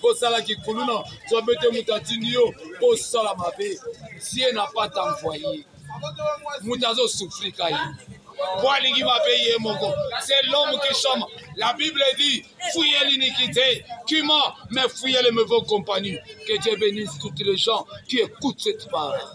kosala kikuluna nzambe te moto atindi yo kosala mabe sie na pata mvoye moto azosufri ka ye mpo alingi mabe ye moko se l'homme qui chama la bible dit fouye l'iniquité qui ment mais fouye les mauvais compagnie que dieu bénisse toutes les gens qui écoutent cette part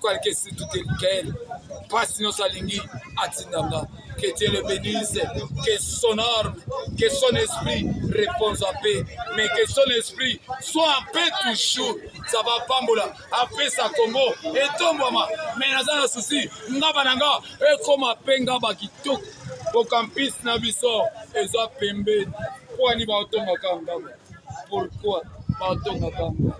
quelque situ te kel mpasi nyonso alingi atinda nga que Dieu le bénisse, que son arme, que son esprit réponde en paix, mais que son esprit soit en paix toujours. Ça va pambola, après sa Congo, et tombama, mais naza na souci, nga bananga, et comme a penga ba kitok, pour campus na biso, et ça pembe, pour animer automobile. pourquoi batonga bango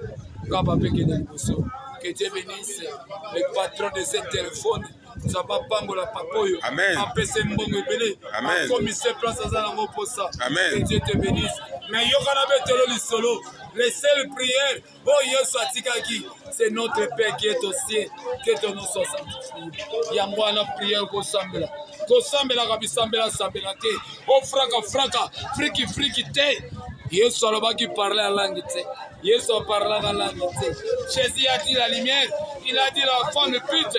kaba mpe kende liboso que dieu bénisse le patron de ce téléphone nzambe apambola papa oyo apesa mbongo ebele akomise place aza nango mposa que dieu te bénisse nayokana betelo lisolo les seules prières oyo yesu atikaki c'est notre père qui est au ciel que ton nom soit sanctifié yango wana prière kosambela kosambelaka bisambela sambela te ofraka fraka friki friki te yesu alobaki parle ya langue te yesu aparlaka langue te jésus a dit la lumière il a dit la femme pute